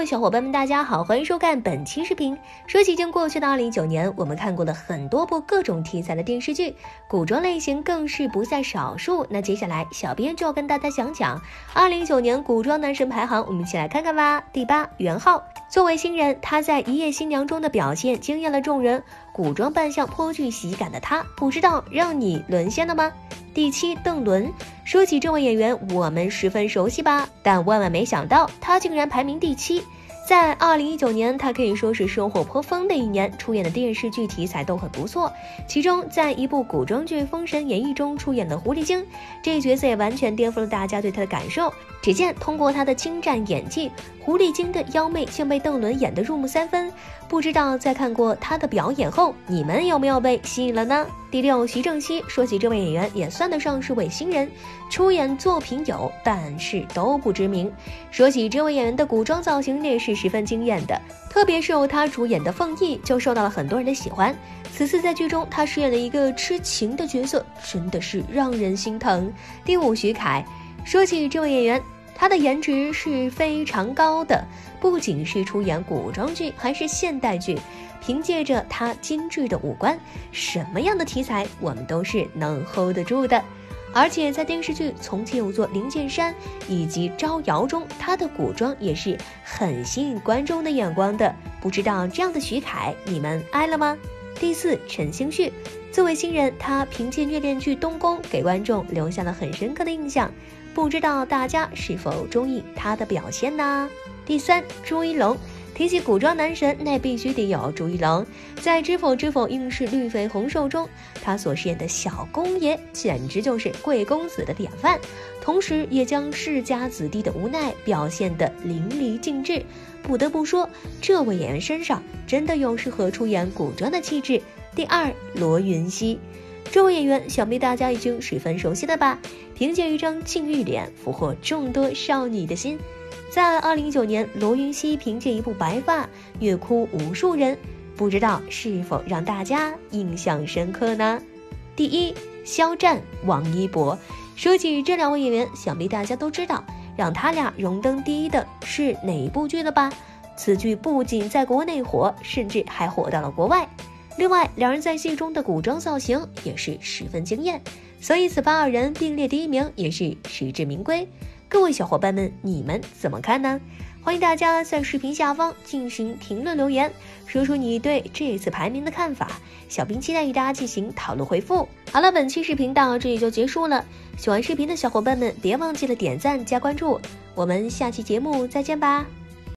位小伙伴们，大家好，欢迎收看本期视频。说起已经过去的二零一九年，我们看过了很多部各种题材的电视剧，古装类型更是不在少数。那接下来，小编就要跟大家讲讲二零一九年古装男神排行，我们一起来看看吧。第八，元昊。作为新人，他在《一夜新娘》中的表现惊艳了众人，古装扮相颇具喜感的他，不知道让你沦陷了吗？第七，邓伦。说起这位演员，我们十分熟悉吧？但万万没想到，他竟然排名第七。在二零一九年，他可以说是收获颇丰的一年，出演的电视剧题材都很不错。其中，在一部古装剧《封神演义》中出演的狐狸精，这一角色也完全颠覆了大家对他的感受。只见通过他的精湛演技，狐狸精的妖媚竟被邓伦演得入木三分。不知道在看过他的表演后，你们有没有被吸引了呢？第六，徐正熙。说起这位演员，也算得上是位新人，出演作品有，但是都不知名。说起这位演员的古装造型，也是十分惊艳的，特别是由他主演的《凤翼》，就受到了很多人的喜欢。此次在剧中，他饰演了一个痴情的角色，真的是让人心疼。第五，徐凯。说起这位演员。他的颜值是非常高的，不仅是出演古装剧，还是现代剧。凭借着他精致的五官，什么样的题材我们都是能 hold 得住的。而且在电视剧《从前有座灵剑山》以及《招摇》中，他的古装也是很吸引观众的眼光的。不知道这样的徐凯，你们爱了吗？第四，陈星旭。作为新人，他凭借虐恋剧《东宫》给观众留下了很深刻的印象。不知道大家是否中意他的表现呢？第三，朱一龙。提起古装男神，那必须得有朱一龙。在《知否知否，应是绿肥红瘦》中，他所饰演的小公爷简直就是贵公子的典范，同时也将世家子弟的无奈表现得淋漓尽致。不得不说，这位演员身上真的有适合出演古装的气质。第二，罗云熙。这位演员想必大家已经十分熟悉了吧？凭借一张禁欲脸，俘获众多少女的心。在二零一九年，罗云熙凭借一部《白发》虐哭无数人，不知道是否让大家印象深刻呢？第一，肖战、王一博。说起这两位演员，想必大家都知道，让他俩荣登第一的是哪一部剧了吧？此剧不仅在国内火，甚至还火到了国外。另外，两人在戏中的古装造型也是十分惊艳，所以此番二人并列第一名也是实至名归。各位小伙伴们，你们怎么看呢？欢迎大家在视频下方进行评论留言，说出你对这次排名的看法。小兵期待与大家进行讨论回复。好了，本期视频到这里就结束了。喜欢视频的小伙伴们，别忘记了点赞加关注。我们下期节目再见吧。